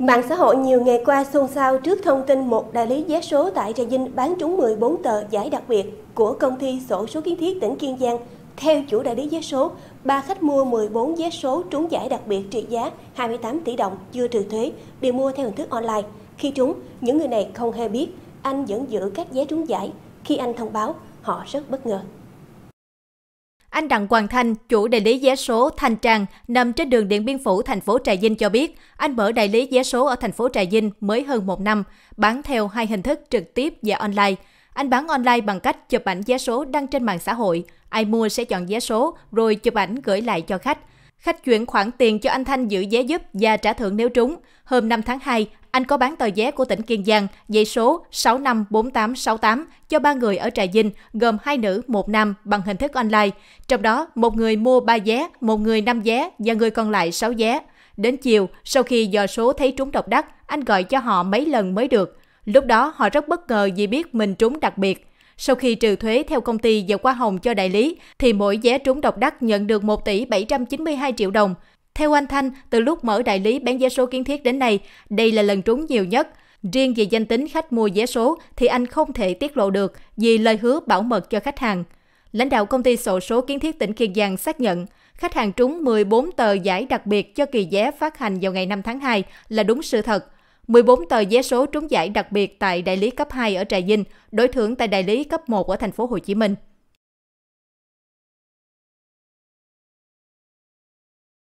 Mạng xã hội nhiều ngày qua xôn xao trước thông tin một đại lý vé số tại Trà Vinh bán trúng 14 tờ giải đặc biệt của công ty sổ số kiến thiết tỉnh Kiên Giang. Theo chủ đại lý vé số, ba khách mua 14 vé số trúng giải đặc biệt trị giá 28 tỷ đồng chưa trừ thuế đều mua theo hình thức online. Khi trúng, những người này không hề biết anh vẫn giữ các vé trúng giải. Khi anh thông báo, họ rất bất ngờ. Anh Đặng Hoàng Thanh, chủ đại lý vé số Thanh Trang nằm trên đường Điện Biên Phủ, thành phố Trà Vinh cho biết, anh mở đại lý vé số ở thành phố Trà Vinh mới hơn một năm, bán theo hai hình thức trực tiếp và online. Anh bán online bằng cách chụp ảnh vé số đăng trên mạng xã hội. Ai mua sẽ chọn vé số, rồi chụp ảnh gửi lại cho khách. Khách chuyển khoản tiền cho anh Thanh giữ vé giúp và trả thưởng nếu trúng. Hôm 5 tháng 2, anh có bán tờ vé của tỉnh Kiên Giang, dãy số 654868 cho ba người ở Trà Vinh, gồm hai nữ, một nam bằng hình thức online. Trong đó, một người mua 3 vé, một người 5 vé và người còn lại 6 vé. Đến chiều, sau khi dò số thấy trúng độc đắc, anh gọi cho họ mấy lần mới được. Lúc đó họ rất bất ngờ vì biết mình trúng đặc biệt. Sau khi trừ thuế theo công ty và qua hồng cho đại lý, thì mỗi vé trúng độc đắc nhận được 1 tỷ 792 triệu đồng. Theo anh Thanh, từ lúc mở đại lý bán vé số kiến thiết đến nay, đây là lần trúng nhiều nhất. Riêng về danh tính khách mua vé số thì anh không thể tiết lộ được vì lời hứa bảo mật cho khách hàng. Lãnh đạo công ty sổ số kiến thiết tỉnh Kiên Giang xác nhận, khách hàng trúng 14 tờ giải đặc biệt cho kỳ vé phát hành vào ngày 5 tháng 2 là đúng sự thật. 14 tờ vé số trúng giải đặc biệt tại đại lý cấp 2 ở Trà Vinh, đổi thưởng tại đại lý cấp 1 ở thành phố Hồ Chí Minh.